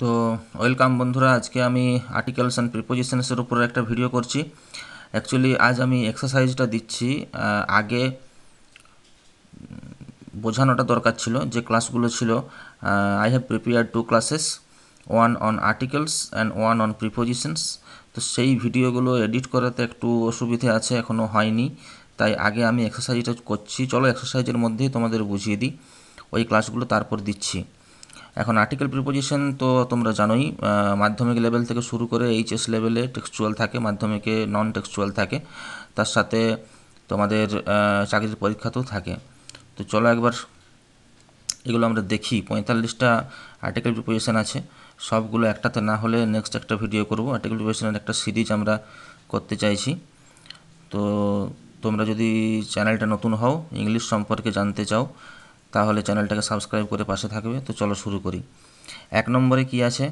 তো ওয়েলকাম বন্ধুরা, আজকে আমি আর্টিকেলস অ্যান্ড প্রিপোজিশনসের উপর একটা ভিডিও করছি। অ্যাকচুয়ালি আজ আমি এক্সারসাইজটা দিচ্ছি আগে বোঝানোটা দরকার ছিল যে ক্লাসগুলো ছিল। I have prepare two classes one on articles and one on prepositions তো সেই ভিডিওগুলো এডিট করাতে একটু অসুবিধে আছে এখনও হয়নি। তাই আগে আমি এক্সারসাইজটা করছি। চলো এক্সারসাইজের মধ্যেই তোমাদের বুঝিয়ে দিই। ওই ক্লাসগুলো তারপর দিচ্ছি। এখন আর্টিকেল প্রিপোজিশন তো তোমরা জানোই মাধ্যমিক লেভেল থেকে শুরু করে এইচএস লেভেলে টেক্সচুয়াল থাকে, মাধ্যমিকে নন টেক্সচুয়াল থাকে। তার সাথে তোমাদের চাকরির পরীক্ষাতেও থাকে। তো চলো একবার এগুলো আমরা দেখি। পঁয়তাল্লিশটা আর্টিকেল প্রিপোজিশন আছে। সবগুলো একটাতে না হলে নেক্সট একটা ভিডিও করব। আর্টিকেল প্রিপোজিশনের একটা সিরিজ আমরা করতে চাইছি। তো তোমরা যদি চ্যানেলটা নতুন হও ইংলিশ সম্পর্কে জানতে চাও তাহলে চ্যানেলটাকে সাবস্ক্রাইব করে পাশে থাকবে। তো চলো শুরু করি। এক নম্বরে কি আছে?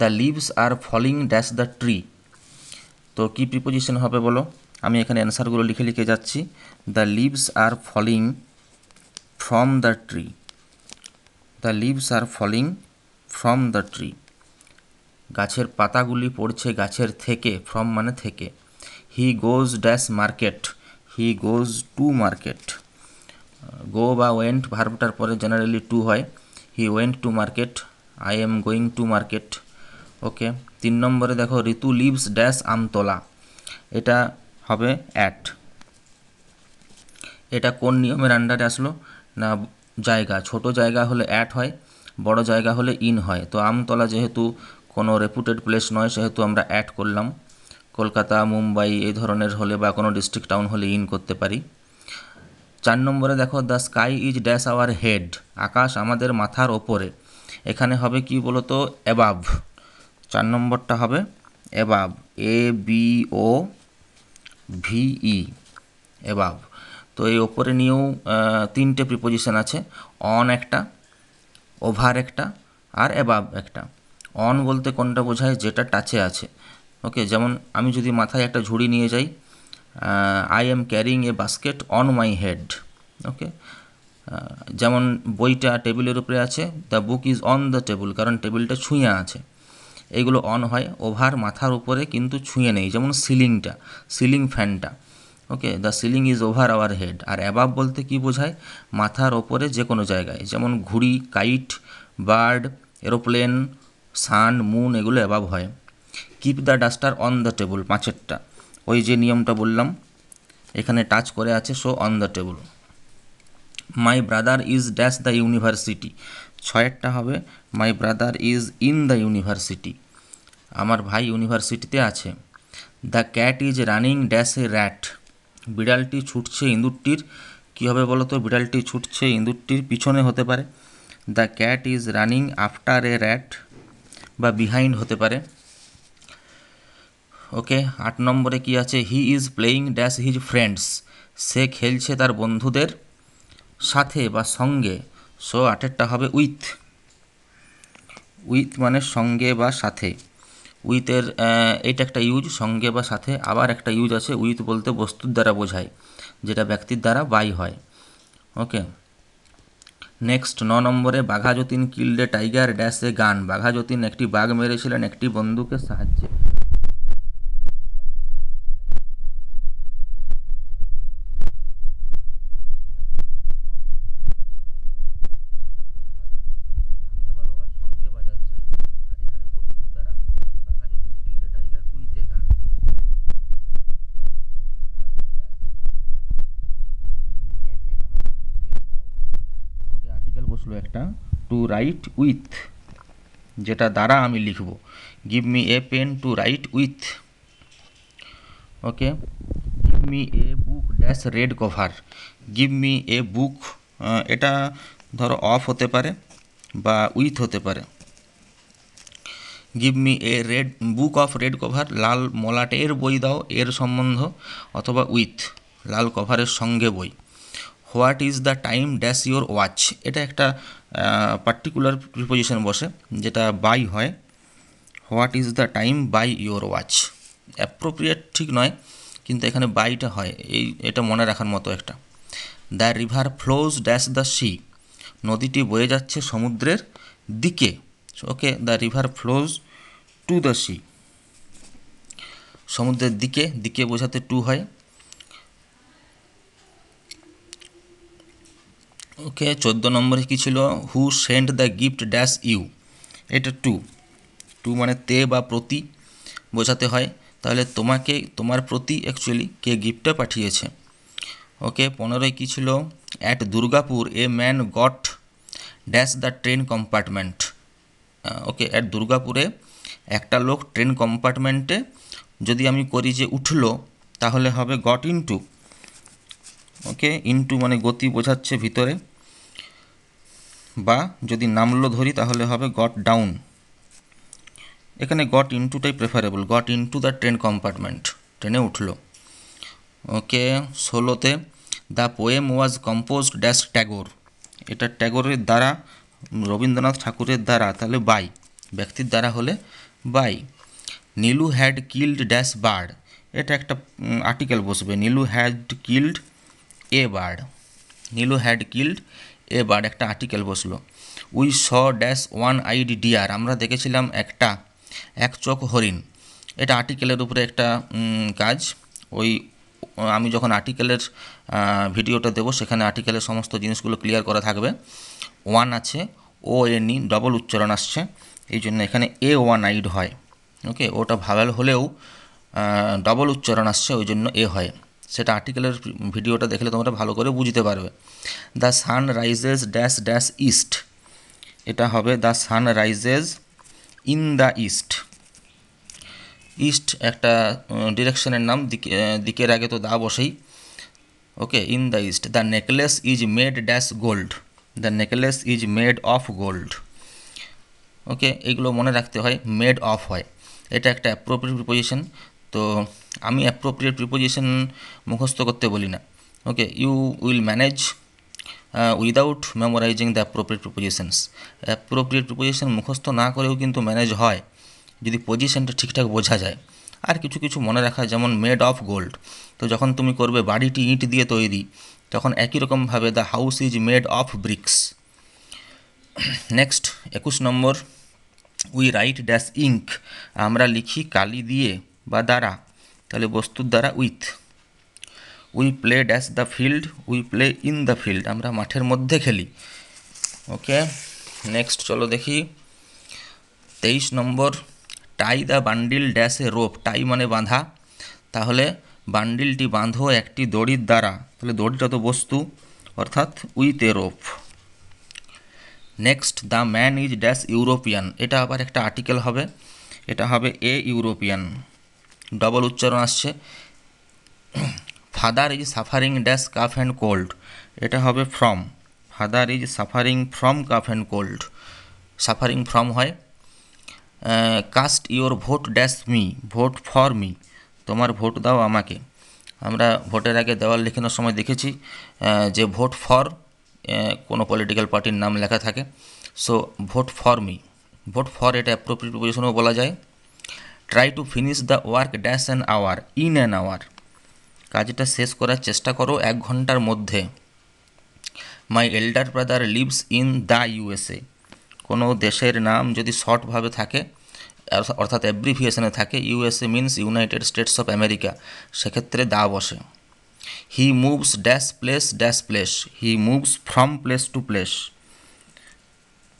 The leaves are falling dash the tree তো কি প্রিপোজিশন হবে বলো? আমি এখানে অ্যান্সারগুলো লিখে লিখে যাচ্ছি। The leaves are falling from the tree the leaves are falling from the tree গাছের পাতাগুলি পড়ছে গাছের থেকে ফ্রম মানে থেকে। He goes dash market he goes to market go বা ওয়েন্ট ভার্বটার পরে জেনারেলি টু হয়। He went to market I am going to market okay তিন নম্বরে দেখো, ঋতু লিভস ড্যাশ আমতলা। এটা হবে অ্যাট এটা কোন নিয়মের আন্ডারে আসলো? না, জায়গা। ছোট জায়গা হলে অ্যাট হয়, বড় জায়গা হলে ইন হয়। তো আমতলা যেহেতু কোনো রেপুটেড প্লেস নয়, সেহেতু আমরা অ্যাড করলাম। কলকাতা, মুম্বাই এই ধরনের হলে বা কোনো ডিস্ট্রিক্ট টাউন হলে ইন করতে পারি। চার নম্বরে দেখো the sky is dash our head আকাশ আমাদের মাথার ওপরে। এখানে হবে কি বলতো? অ্যাবাভ চার নম্বরটা হবে above A B O V E above তো এই ওপরে নিয়েও তিনটে প্রিপোজিশন আছে। অন একটা ওভার একটা, আর অ্যাবাভ একটা। অন বলতে কোনটা বোঝায়? যেটা টাচে আছে। ওকে যেমন আমি যদি মাথায় একটা ঝুড়ি নিয়ে যাই I am carrying a basket on my head okay যেমন বইটা টেবিলের উপরে আছে the book is on the table কারণ টেবিলটা ছুঁয়ে আছে। এইগুলো অন হয়, ওভার মাথার উপরে কিন্তু ছুঁয়ে নেই, যেমন সিলিংটা, সিলিং ফ্যানটা। Okay the ceiling is over our head R above বলতে কি বোঝায়? মাথার ওপরে যে কোনো জায়গায়, যেমন ঘুড়ি kite bird aeroplane sun moon এগুলো অ্যাবাব হয়। Keep the duster on the table পাঁচেরটা। ওই যে নিয়মটা বললাম, এখানে টাচ করে আছে so on the table my brother is dash the university ছয়েরটা হবে my brother is in the university আমার ভাই ইউনিভার্সিটিতে আছে। The cat is running dash a rat বিড়ালটি ছুটছে ইঁদুরটির, কী হবে বলো তো বিড়ালটি ছুটছে ইঁদুরটির পিছনে হতে পারে। The cat is running after a rat বা বিহাইন্ড হতে পারে। ওকে আট নম্বরে কি আছে? He is playing dash his friends সে খেলছে তার বন্ধুদের সাথে বা সঙ্গে। সো আটেরটা হবে উইথ উইথ মানে সঙ্গে বা সাথে। উইথের এটা একটা ইউজ সঙ্গে বা সাথে। আবার একটা ইউজ আছে উইথ বলতে বস্তুর দ্বারা বোঝায়, যেটা ব্যক্তির দ্বারা বাই হয়। ওকে নেক্সট ন নম্বরে বাঘা যতীন কিল্ডে টাইগার ড্যাশে গান। বাঘা যতীন একটি বাঘ মেরেছিলেন, একটি বন্দুকের সাহায্যে আমি আমার বাবার সঙ্গে বাজার চাই আর এখানে বস্তুর দ্বারা Bagha Jatin killed a tiger with a gun okay বসল একটা টু রাইট উইথ যেটা দ্বারা আমি লিখব। Give me a pen to write with okay give me a book dash red cover give me a book এটা ধরো of হতে পারে বা উইথ হতে পারে। Give me a red book of red cover লাল মলাটের বই দাও এর সম্বন্ধ, অথবা উইথ লাল কভারের সঙ্গে বই। What is the time dash your watch? এটা একটা পার্টিকুলার প্রিপোজিশন বসে, যেটা বাই হয়। What is the time by your watch? Appropriate ঠিক নয়, কিন্তু এখানে বাইটা হয়। এই, এটা মনে রাখার মতো একটা। The river flows dash the sea নদীটি বয়ে যাচ্ছে সমুদ্রের দিকে। Okay the river flows to the sea সমুদ্রের দিকে দিকে বোঝাতে টু হয়। ওকে, চোদ্দ নম্বরে কী ছিল? Who send the gift dash you এটা টু টু মানে তে বা প্রতি বোঝাতে হয়। তাহলে তোমাকে, তোমার প্রতি অ্যাকচুয়ালি কে গিফটটা পাঠিয়েছে? ওকে, পনেরোয় কী ছিল? At Durgapur a man got dash the train compartment okay at দুর্গাপুরে একটা লোক ট্রেন কম্পার্টমেন্টে যদি আমি করি যে উঠল, তাহলে হবে গট ইনটু ওকে ইনটু মানে গতি বোঝাচ্ছে ভিতরে। বা যদি নামলো ধরি তাহলে হবে গট ডাউন এখানে got ইনটুটাই preferable got into the train compartment ট্রেনে উঠল। ওকে, ষোলোতে the poem was composed dash Tagore এটা ট্যাগোরের দ্বারা, রবীন্দ্রনাথ ঠাকুরের দ্বারা, তাহলে বাই ব্যক্তির দ্বারা হলে by Nilu had killed dash bird এটা একটা আর্টিকেল বসবে। Nilu had killed a bird Nilu had killed a bird একটা আর্টিকেল বসল। We saw dash one eyed deer আমরা দেখেছিলাম একটা, এক চোখ হরিণ। এটা আর্টিকেলের উপরে একটা কাজ। ওই, আমি যখন আর্টিকেলের ভিডিওটা দেবো, সেখানে আর্টিকেলের সমস্ত জিনিসগুলো ক্লিয়ার করা থাকবে। ওয়ান আছে ও এন ই ডবল উচ্চারণ আসছে। এই জন্য এখানে এ ওয়ান আইড হয়। ওকে ওটা ভাওয়াল হলেও ডবল উচ্চারণ আসছে, ওই জন্য এ হয়। সেটা আর্টিকেলের ভিডিওটা দেখলে তোমরা ভালো করে বুঝতে পারবে। The sun rises dash dash east এটা হবে the sun rises in the east east একটা ডিরেকশনের নাম, দিকে দিকের আগে তো দা বসেই। Okay in the east the necklace is made dash gold the necklace is made of gold okay এগুলো মনে রাখতে হয় মেড অফ হয়। এটা একটা অ্যাপ্রোপ্রিয়েট প্রিপোজিশন তো আমি অ্যাপ্রোপ্রিয়েট প্রিপোজিশন মুখস্থ করতে বলি না। Okay you will manage without memorising the appropriate prepositions appropriate preposition মুখস্থ না করেও কিন্তু ম্যানেজ হয়, যদি পজিশনটা ঠিকঠাক বোঝা যায়। আর কিছু কিছু মনে রাখা, যেমন মেড অফ গোল্ড তো যখন তুমি করবে বাড়িটি ইট দিয়ে তৈরি, তখন একই রকমভাবে the house is made of bricks next একুশ number we write dash ink আমরা লিখি কালি দিয়ে বা দ্বারা। তাহলে বস্তুর দ্বারা with. We play dash the field, we play in the field, আমরা মাঠের মধ্যে খেলি। ওকে, নেক্সট চলো দেখি। তেইশ number tie the bundle dash a rope tie মানে বাঁধা। তাহলে বান্ডিলটি বাঁধো একটি দড়ির দ্বারা। তাহলে দড়িটা তো বস্তু, অর্থাৎ with a rope next the man is dash European এটা আবার একটা আর্টিকেল হবে। এটা হবে এ ইউরোপিয়ান ডবল উচ্চারণ আসছে। Father is suffering dash cough and cold এটা হবে from father is suffering from cough and cold suffering from হয় cast your vote dash me vote for me তোমার ভোট দাও আমাকে। আমরা ভোটের আগে দেওয়াল লেখানোর সময় দেখেছি যে ভোট ফর কোনো পলিটিক্যাল পার্টির নাম লেখা থাকে। So vote for me vote for এটা অ্যাপ্রোপ্রিয়েট পজিশনেও বলা যায়। Try to finish the work dash an hour in an hour কাজটা শেষ করার চেষ্টা করো এক ঘণ্টার মধ্যে। My elder brother lives in the USA কোনো দেশের নাম যদি শর্টভাবে থাকে, অর্থাৎ অ্যাব্রিভিয়েশনে থাকে USA means United States of America সেক্ষেত্রে দা বসে। He moves dash place dash place he moves from place to place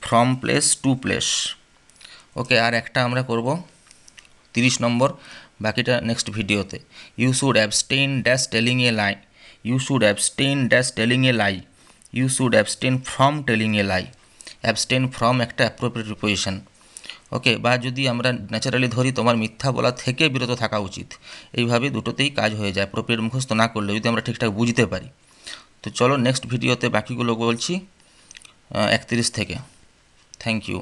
from place to place okay আর একটা আমরা করব। তিরিশ নম্বর, বাকিটা নেক্সট ভিডিওতে। You should abstain dash telling a lie you should abstain dash telling a lie you should abstain from telling a lie abstain from একটা appropriate position okay বা যদি আমরা ন্যাচারালি ধরি, তোমার মিথ্যা বলা থেকে বিরত থাকা উচিত। এইভাবে দুটোতেই কাজ হয়ে যায় অ্যাপ্রোপ্রিয়েট মুখস্থ না করলে যদি আমরা ঠিকঠাক বুঝতে পারি। তো চলো নেক্সট ভিডিওতে বাকিগুলো বলছি একত্রিশ থেকে। Thank you